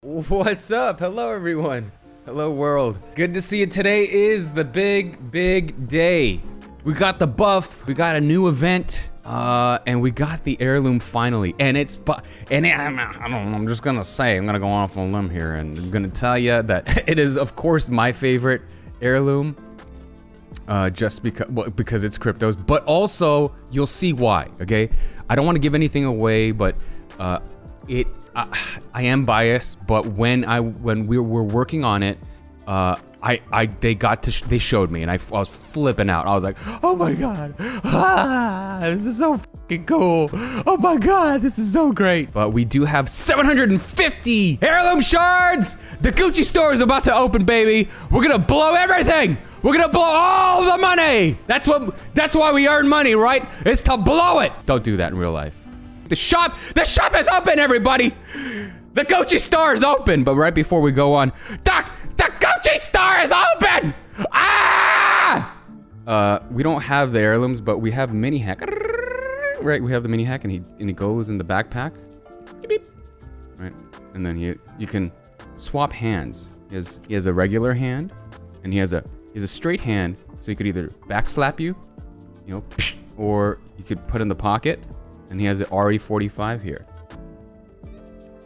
What's up? Hello, everyone. Hello, world. Good to see you. Today is the big, big day. We got the buff. We got a new event. Uh, and we got the heirloom finally. And it's, but, and it, I'm, I don't I'm just gonna say, I'm gonna go off on a limb here and I'm gonna tell you that it is, of course, my favorite heirloom. Uh, just because, well, because it's cryptos, but also you'll see why, okay? I don't want to give anything away, but, uh, it I, am biased, but when I when we were working on it, uh, I I they got to sh they showed me and I, I was flipping out. I was like, oh my god, ah, this is so fucking cool. Oh my god, this is so great. But we do have 750 heirloom shards. The Gucci store is about to open, baby. We're gonna blow everything. We're gonna blow all the money. That's what. That's why we earn money, right? It's to blow it. Don't do that in real life. The shop, the shop is open, everybody. The Gucci store is open. But right before we go on, Doc, the Gucci store is open. Ah! Uh, we don't have the heirlooms, but we have mini hack. Right, we have the mini hack, and he and he goes in the backpack. Beep. Right, and then you you can swap hands. He has he has a regular hand, and he has a he has a straight hand, so he could either backslap you, you know, or you could put in the pocket and he has an RE45 here.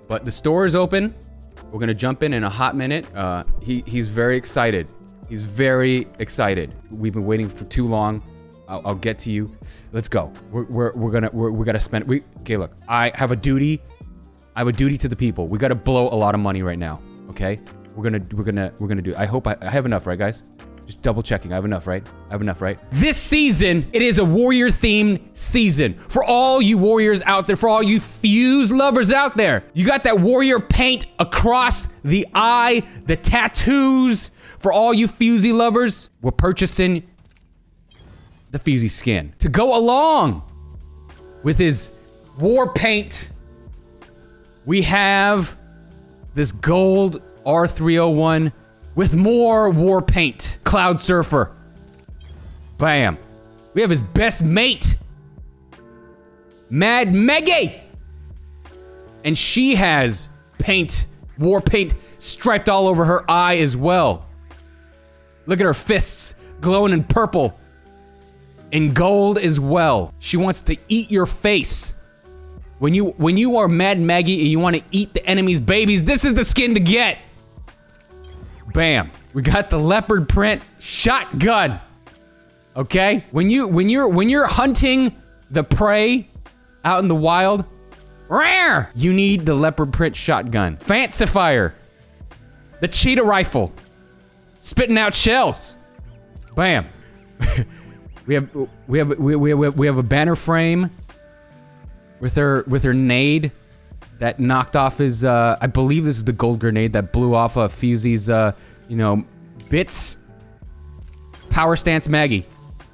But the store is open. We're gonna jump in in a hot minute. Uh, he he's very excited. He's very excited. We've been waiting for too long. I'll, I'll get to you. Let's go. We're, we're, we're gonna we're, we gotta spend. We okay. Look, I have a duty. I have a duty to the people. We gotta blow a lot of money right now. Okay. We're gonna we're gonna we're gonna do. I hope I, I have enough, right, guys? Just double checking. I have enough, right? I have enough, right? This season, it is a warrior themed season. For all you warriors out there, for all you fuse lovers out there, you got that warrior paint across the eye, the tattoos. For all you fusey lovers, we're purchasing the fusey skin to go along with his war paint. We have this gold R301 with more war paint. Cloud Surfer. Bam. We have his best mate. Mad Maggie. And she has paint, war paint striped all over her eye as well. Look at her fists glowing in purple. In gold as well. She wants to eat your face. When you when you are Mad Maggie and you want to eat the enemy's babies, this is the skin to get. Bam. We got the leopard print shotgun. Okay? When you when you're when you're hunting the prey out in the wild, rare, you need the leopard print shotgun. Fancifier. The cheetah rifle. Spitting out shells. Bam. we have we have we, we have we have a banner frame with her with her nade that knocked off his, uh, I believe this is the gold grenade that blew off of Fusey's, uh, you know, bits. Power Stance Maggie.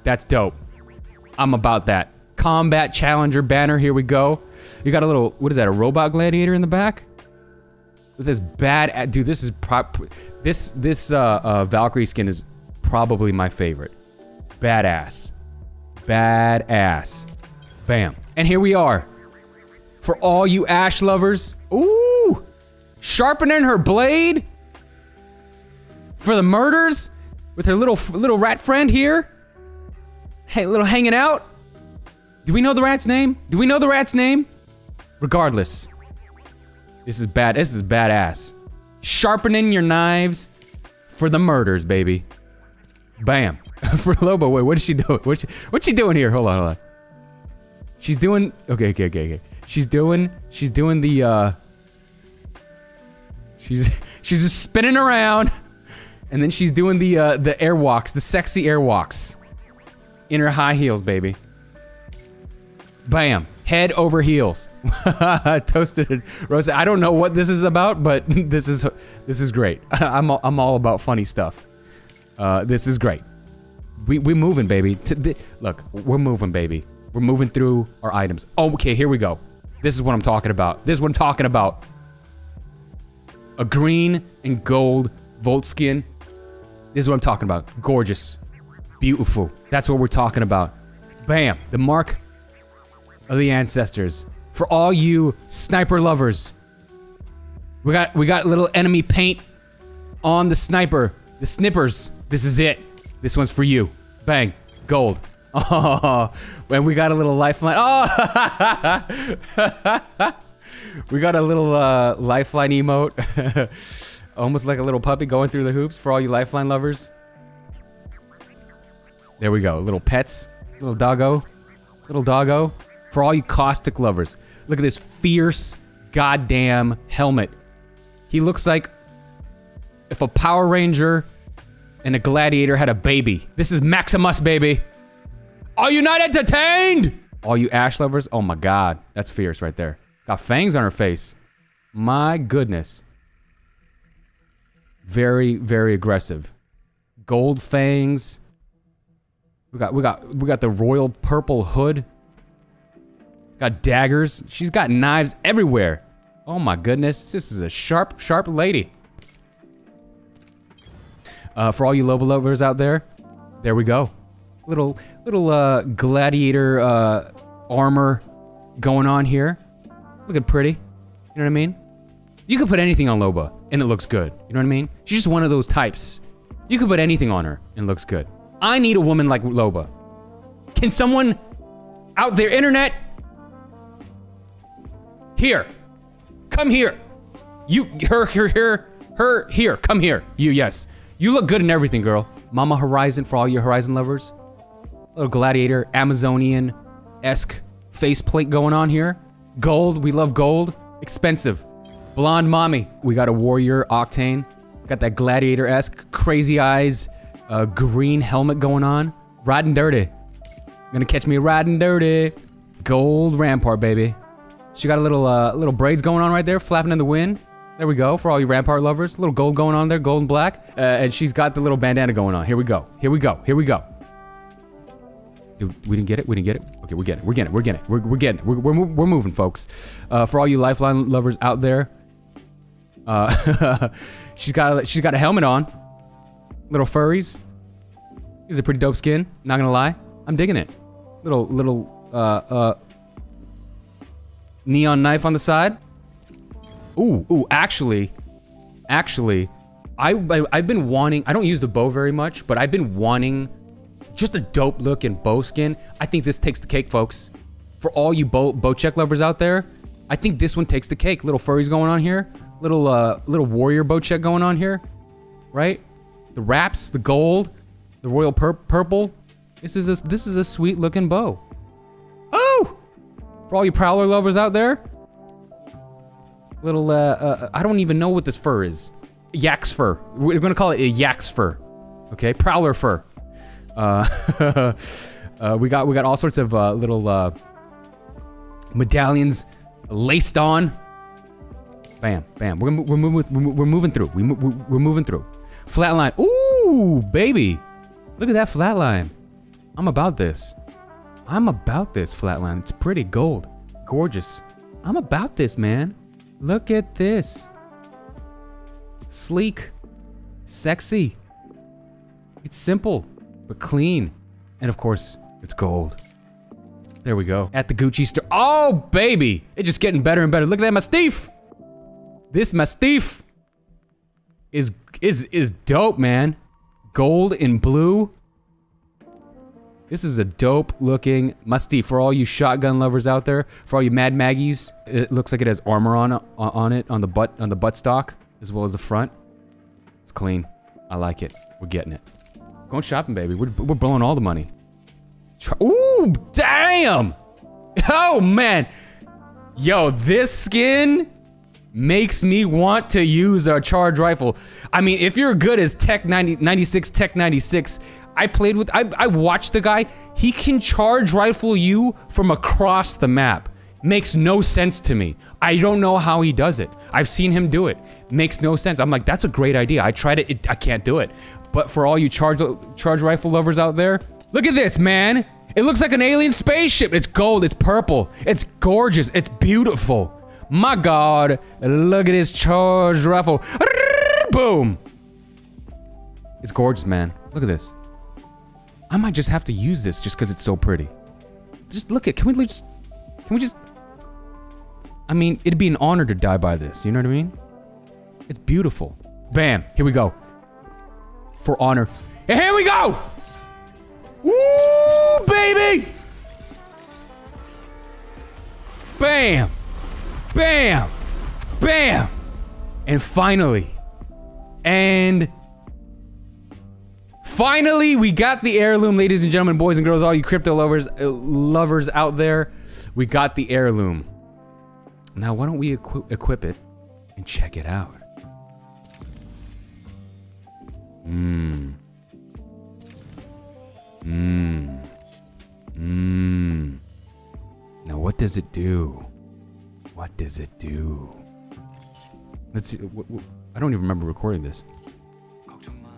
That's dope. I'm about that. Combat Challenger banner, here we go. You got a little, what is that, a robot gladiator in the back? With this bad, dude, this is prop, this, this, uh, uh, Valkyrie skin is probably my favorite. Badass. Badass. Bam. And here we are. For all you ash lovers. Ooh! Sharpening her blade? For the murders? With her little little rat friend here? Hey, little hanging out? Do we know the rat's name? Do we know the rat's name? Regardless. This is bad. This is badass. Sharpening your knives for the murders, baby. Bam. for Loba, wait, what is she doing? What's she, what's she doing here? Hold on, hold on. She's doing. Okay, okay, okay, okay. She's doing. She's doing the. uh... She's she's just spinning around, and then she's doing the uh, the airwalks, the sexy airwalks, in her high heels, baby. Bam, head over heels. Toasted roasted. I don't know what this is about, but this is this is great. I'm all, I'm all about funny stuff. Uh, this is great. We we moving, baby. look, we're moving, baby. We're moving through our items. Okay, here we go. This is what I'm talking about. This is what I'm talking about. A green and gold Volt skin. This is what I'm talking about. Gorgeous. Beautiful. That's what we're talking about. Bam. The mark of the ancestors. For all you sniper lovers. We got we got little enemy paint on the sniper. The snippers. This is it. This one's for you. Bang. Gold. Oh, and we got a little lifeline. Oh, we got a little uh, lifeline emote. Almost like a little puppy going through the hoops for all you lifeline lovers. There we go. Little pets. Little doggo. Little doggo. For all you caustic lovers. Look at this fierce goddamn helmet. He looks like if a Power Ranger and a Gladiator had a baby. This is Maximus, baby. Are you not entertained? All you Ash lovers? Oh my god. That's fierce right there. Got fangs on her face. My goodness. Very, very aggressive. Gold fangs. We got we got we got the royal purple hood. Got daggers. She's got knives everywhere. Oh my goodness. This is a sharp, sharp lady. Uh, for all you Loba lovers out there, there we go. Little little uh, gladiator uh, armor going on here. Looking pretty. You know what I mean? You could put anything on Loba and it looks good. You know what I mean? She's just one of those types. You could put anything on her and looks good. I need a woman like Loba. Can someone out there, internet? Here. Come here. You, her, her, her, her, here. Come here. You, yes. You look good in everything, girl. Mama Horizon for all your Horizon lovers. Little gladiator, Amazonian-esque faceplate going on here. Gold, we love gold. Expensive. Blonde mommy. We got a warrior, Octane. Got that gladiator-esque, crazy eyes, uh, green helmet going on. Riding dirty. Gonna catch me riding dirty. Gold Rampart, baby. She got a little, uh, little braids going on right there, flapping in the wind. There we go, for all you Rampart lovers. A little gold going on there, gold and black. Uh, and she's got the little bandana going on. Here we go. Here we go. Here we go. We didn't get it? We didn't get it? Okay, we're getting it. We're getting it. We're getting it. We're, we're getting it. We're, we're, we're moving, folks. Uh, for all you Lifeline lovers out there, uh, she's got a, she's got a helmet on. Little furries. Is a pretty dope skin. Not gonna lie, I'm digging it. Little little uh uh neon knife on the side. Ooh ooh. Actually, actually, I, I I've been wanting. I don't use the bow very much, but I've been wanting just a dope looking bow skin. I think this takes the cake, folks. For all you Bocek lovers out there, I think this one takes the cake. Little furries going on here. Little uh little warrior Bocek going on here. Right? The wraps, the gold, the royal pur purple. This is a this is a sweet looking bow. Oh! For all you prowler lovers out there. Little uh, uh I don't even know what this fur is. Yak's fur. We're gonna call it a yak's fur. Okay, prowler fur. Uh, uh, we got we got all sorts of uh, little uh, medallions laced on. Bam, bam. We're we're moving we're moving through. We we're moving through. Flatline. Ooh, baby. Look at that flatline. I'm about this. I'm about this flatline. It's pretty gold. Gorgeous. I'm about this, man. Look at this. Sleek. Sexy. It's simple, but clean. And of course, it's gold. There we go. At the Gucci store. Oh, baby. It's just getting better and better. Look at that Mastiff. This Mastiff is is is dope, man. Gold and blue. This is a dope looking Mastiff for all you shotgun lovers out there. For all you Mad Maggies, it looks like it has armor on uh, on it on the butt on the butt stock as well as the front. It's clean. I like it. We're getting it. Going shopping, baby. We're, we're blowing all the money. Ooh, damn! Oh, man. Yo, this skin makes me want to use a charge rifle. I mean, if you're good as Tech 90, 96, Tech 96, I played with, I, I watched the guy. He can charge rifle you from across the map. Makes no sense to me. I don't know how he does it. I've seen him do it. Makes no sense. I'm like, that's a great idea. I tried it, it I can't do it. But for all you charge charge rifle lovers out there, look at this, man. It looks like an alien spaceship. It's gold, it's purple, it's gorgeous, it's beautiful. My god, look at this charge rifle. Boom. It's gorgeous, man. Look at this. I might just have to use this just because it's so pretty. Just look at, can we just, can we just, I mean, it'd be an honor to die by this, you know what I mean? It's beautiful. Bam. Here we go. For honor. And here we go. Woo, baby. Bam. Bam. Bam. And finally. And finally, we got the heirloom, ladies and gentlemen, boys and girls, all you crypto lovers, uh, lovers out there. We got the heirloom. Now, why don't we equi equip it and check it out? Mmm. Mmm. Mmm. Now, what does it do? What does it do? Let's see. wh- wh- I don't even remember recording this. 걱정 마.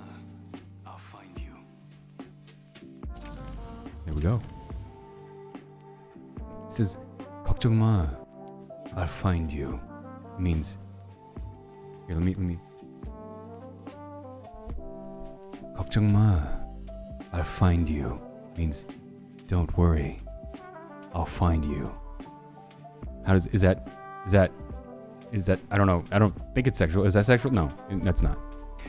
I'll find you. There we go. It says, 걱정 마. I'll find you. It means, here, let me, let me. 걱정 마. I'll find you. Means, don't worry. I'll find you. How does, is that, is that, is that, I don't know. I don't think it's sexual. Is that sexual? No, that's not.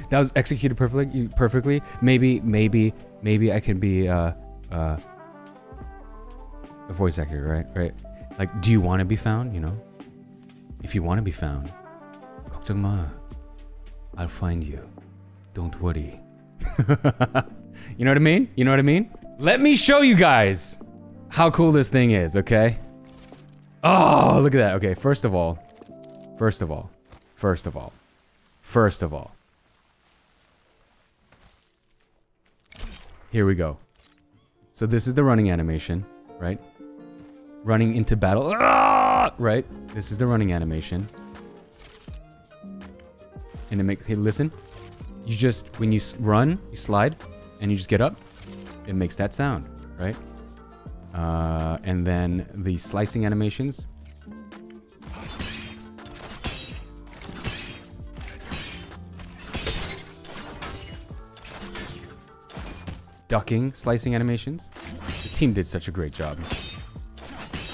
That was executed perfectly. Perfectly. Maybe, maybe, maybe I can be uh, uh, a voice actor, right? Right. Like, do you want to be found? You know, if you want to be found, 걱정 마. I'll find you. Don't worry. you know what I mean? You know what I mean? Let me show you guys how cool this thing is. Okay. Oh, look at that. Okay. First of all, first of all, first of all, first of all. Here we go. So this is the running animation, right? Running into battle, Ah! right? This is the running animation. And it makes, hey, listen. You just, when you run, you slide, and you just get up, it makes that sound, right? Uh, and then the slicing animations. ducking, slicing animations. The team did such a great job.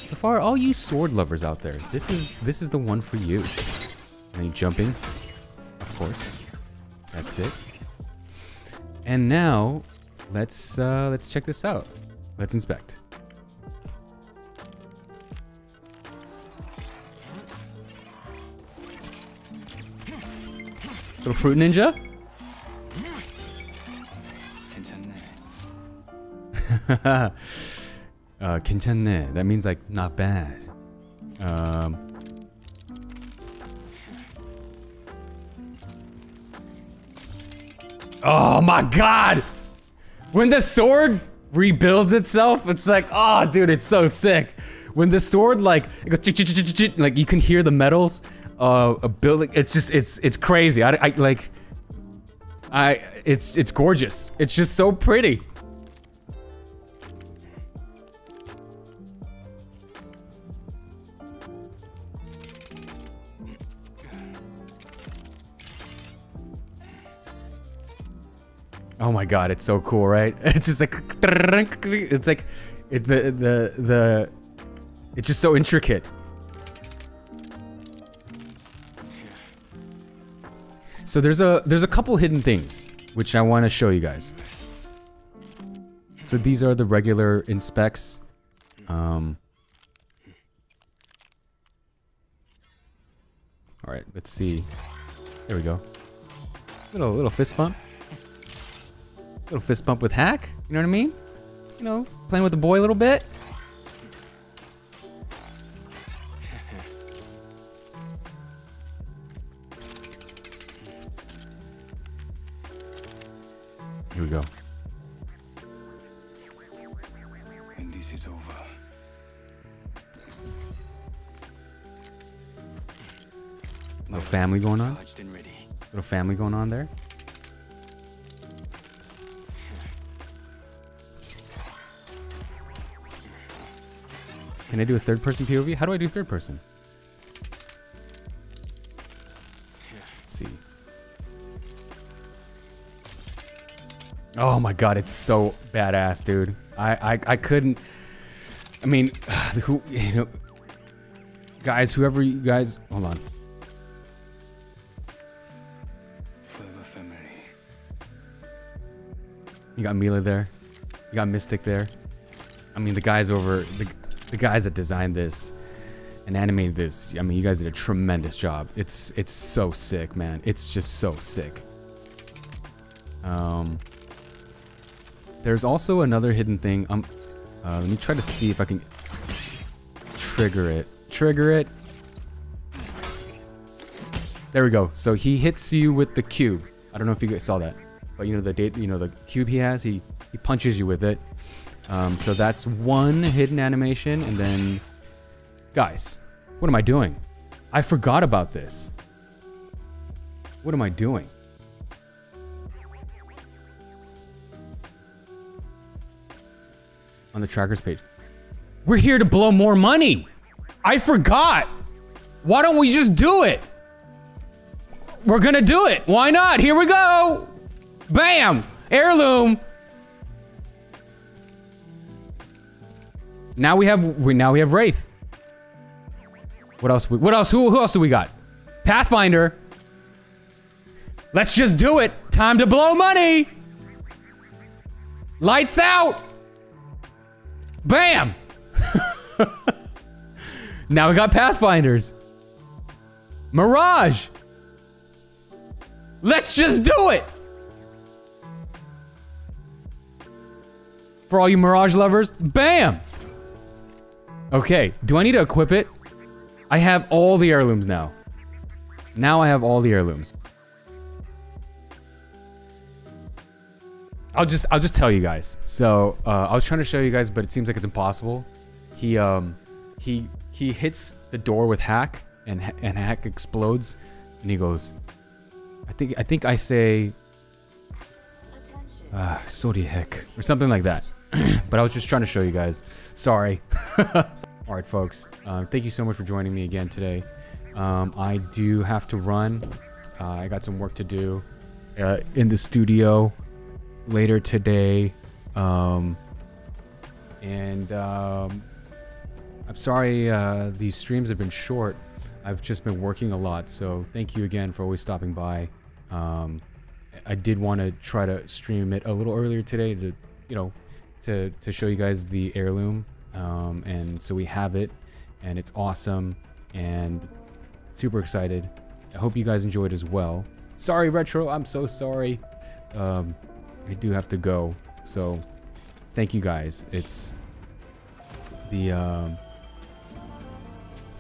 So far, all you sword lovers out there, this is this is the one for you. And then jumping, of course. That's it. And now, let's uh, let's check this out. Let's inspect. Little fruit ninja. 괜찮네. uh, 괜찮네. That means like not bad. Um, oh my god! When the sword rebuilds itself, it's like, oh dude, it's so sick. When the sword like it goes, "Ch-ch-ch-ch-ch," like you can hear the metals uh building. It's just it's it's crazy. I, I like I it's it's gorgeous. It's just so pretty. Oh my god, it's so cool, right? It's just like it's like it, the the the it's just so intricate. So there's a there's a couple hidden things which I want to show you guys. So these are the regular inspects. Um, all right, let's see. There we go. Little little fist bump. Little fist bump with hack. You know what I mean? You know, playing with the boy a little bit. Here we go. When this is over, Little family going on. charged. Little family going on there. Can I do a third person POV? How do I do third person? Let's see. Oh my god, it's so badass, dude. I I, I couldn't I mean, who you know guys, whoever you guys hold on. You got Mila there. You got Mystic there. I mean, the guys over the the guys that designed this and animated this. I mean, you guys did a tremendous job. It's it's so sick, man. It's just so sick. Um, there's also another hidden thing. Um, uh, let me try to see if I can trigger it. Trigger it. There we go. So he hits you with the cube. I don't know if you guys saw that, but you know the date. You know the cube he has. He he punches you with it. Um, so that's one hidden animation, and then, guys, what am I doing? I forgot about this. What am I doing? On the trackers page. We're here to blow more money. I forgot. Why don't we just do it? We're gonna do it. Why not? Here we go. Bam! Heirloom. Now we have we now we have Wraith. What else? we- What else? Who, who else do we got? Pathfinder. Let's just do it. Time to blow money. Lights out. Bam. now we got Pathfinders. Mirage. Let's just do it. For all you Mirage lovers, bam. Okay, do I need to equip it? I have all the heirlooms now. Now I have all the heirlooms. I'll just I'll just tell you guys. So uh, I was trying to show you guys, but it seems like it's impossible. He um he he hits the door with hack, and and hack explodes, and he goes. I think I think I say uh, sorry hack or something like that. but I was just trying to show you guys. Sorry. All right, folks. Um, thank you so much for joining me again today. Um, I do have to run. Uh, I got some work to do uh, in the studio later today. Um, and um, I'm sorry uh, these streams have been short. I've just been working a lot. So thank you again for always stopping by. Um, I did want to try to stream it a little earlier today to, you know, to to show you guys the heirloom. Um, and so we have it, and it's awesome, and super excited. I hope you guys enjoyed as well. Sorry, retro. I'm so sorry. Um, I do have to go. So thank you guys. It's the um,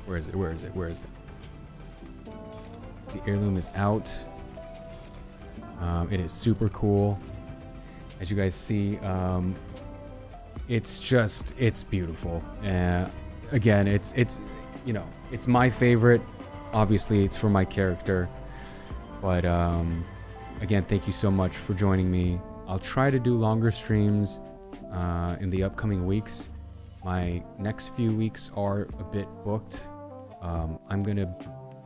where is it? Where is it? Where is it? The heirloom is out. Um, it is super cool. As you guys see, um, it's just it's beautiful. Uh, again, it's it's you know it's my favorite. Obviously, it's for my character. But um, again, thank you so much for joining me. I'll try to do longer streams uh, in the upcoming weeks. My next few weeks are a bit booked. Um, I'm gonna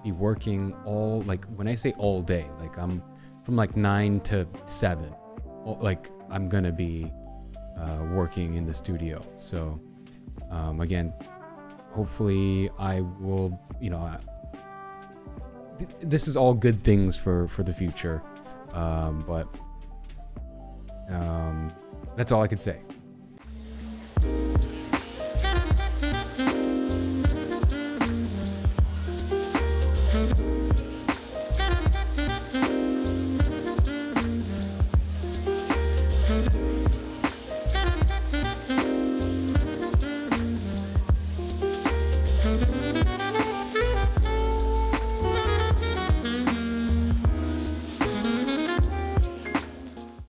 be working all like when I say all day, like I'm from like nine to seven. All- Like I'm gonna be uh, working in the studio. So um, again, hopefully I will, you know, th- this is all good things for for the future. Um, but um, that's all I could say.